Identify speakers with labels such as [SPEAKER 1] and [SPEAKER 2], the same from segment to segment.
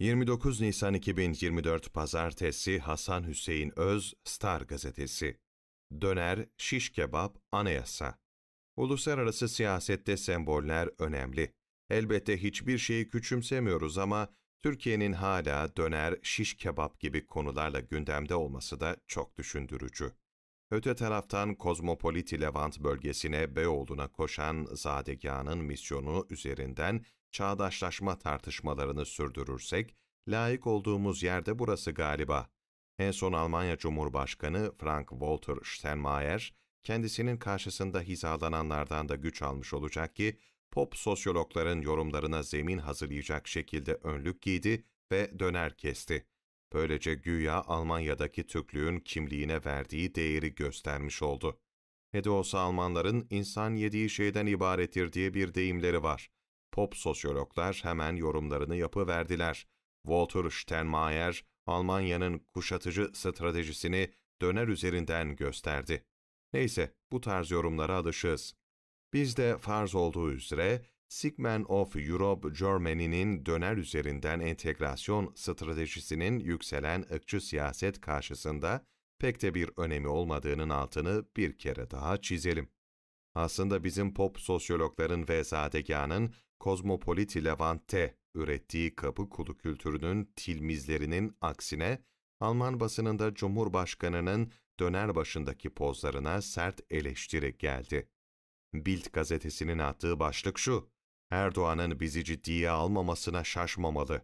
[SPEAKER 1] 29 Nisan 2024 Pazartesi Hasan Hüseyin Öz, Star Gazetesi. Döner, şiş kebap, anayasa. Uluslararası siyasette semboller önemli. Elbette hiçbir şeyi küçümsemiyoruz ama Türkiye'nin hala döner, şiş kebap gibi konularla gündemde olması da çok düşündürücü. Öte taraftan kozmopoliti Levant bölgesine Beyoğlu'na koşan Zadegah'ın misyonu üzerinden çağdaşlaşma tartışmalarını sürdürürsek, layık olduğumuz yerde burası galiba. En son Almanya Cumhurbaşkanı Frank-Walter Steinmeier, kendisinin karşısında hizalananlardan da güç almış olacak ki, pop sosyologların yorumlarına zemin hazırlayacak şekilde önlük giydi ve döner kesti. Böylece güya Almanya'daki Türklüğün kimliğine verdiği değeri göstermiş oldu. Ne de olsa Almanların insan yediği şeyden ibarettir diye bir deyimleri var. Pop sosyologlar hemen yorumlarını yapıverdiler. Walter Steinmeier, Almanya'nın kuşatıcı stratejisini döner üzerinden gösterdi. Neyse, bu tarz yorumlara alışığız. Biz de farz olduğu üzere Sigman of Europe Germany'nin döner üzerinden entegrasyon stratejisinin yükselen ırkçı siyaset karşısında pek de bir önemi olmadığının altını bir kere daha çizelim. Aslında bizim pop sosyologların ve zadegahının kozmopoliti Levante ürettiği kapı kulu kültürünün tilmizlerinin aksine Alman basınında Cumhurbaşkanı'nın döner başındaki pozlarına sert eleştiri geldi. Bild gazetesinin attığı başlık şu, Erdoğan'ın bizi ciddiye almamasına şaşmamalı.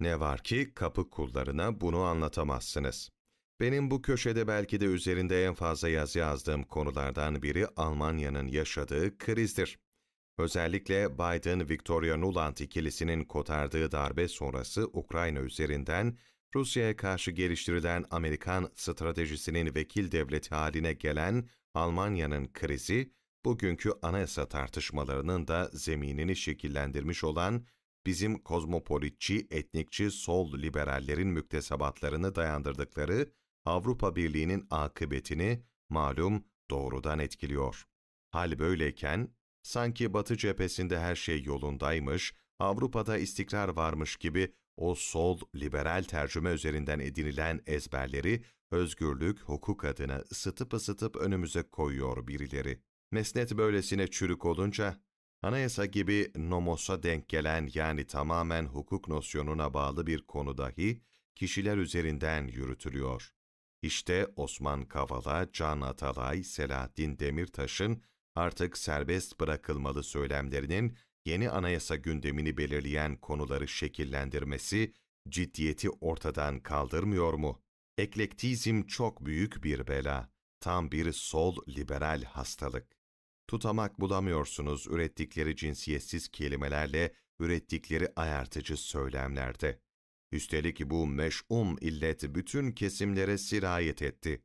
[SPEAKER 1] Ne var ki kapı kullarına bunu anlatamazsınız. Benim bu köşede belki de üzerinde en fazla yazı yazdığım konulardan biri Almanya'nın yaşadığı krizdir. Özellikle Biden-Victoria Nuland ikilisinin kotardığı darbe sonrası Ukrayna üzerinden Rusya'ya karşı geliştirilen Amerikan stratejisinin vekil devleti haline gelen Almanya'nın krizi, bugünkü anayasa tartışmalarının da zeminini şekillendirmiş olan bizim kozmopolitçi, etnikçi, sol liberallerin müktesebatlarını dayandırdıkları Avrupa Birliği'nin akıbetini malum doğrudan etkiliyor. Hal böyleyken, sanki Batı cephesinde her şey yolundaymış, Avrupa'da istikrar varmış gibi o sol liberal tercüme üzerinden edinilen ezberleri özgürlük, hukuk adına ısıtıp ısıtıp önümüze koyuyor birileri. Mesnet böylesine çürük olunca, anayasa gibi nomosa denk gelen yani tamamen hukuk nosyonuna bağlı bir konu dahi kişiler üzerinden yürütülüyor. İşte Osman Kavala, Can Atalay, Selahattin Demirtaş'ın artık serbest bırakılmalı söylemlerinin yeni anayasa gündemini belirleyen konuları şekillendirmesi ciddiyeti ortadan kaldırmıyor mu? Eklektizm çok büyük bir bela, tam bir sol liberal hastalık. Tutamak bulamıyorsunuz ürettikleri cinsiyetsiz kelimelerle, ürettikleri ayartıcı söylemlerde. Üstelik bu meş'um illet bütün kesimlere sirayet etti.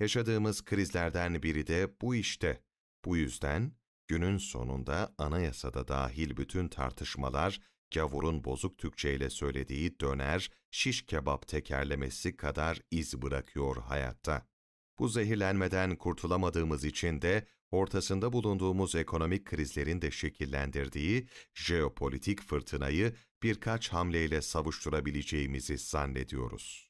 [SPEAKER 1] Yaşadığımız krizlerden biri de bu işte. Bu yüzden günün sonunda anayasada dahil bütün tartışmalar gavurun bozuk Türkçeyle söylediği döner, şiş kebap tekerlemesi kadar iz bırakıyor hayatta. Bu zehirlenmeden kurtulamadığımız için de ortasında bulunduğumuz ekonomik krizlerin de şekillendirdiği jeopolitik fırtınayı birkaç hamleyle savuşturabileceğimizi zannediyoruz.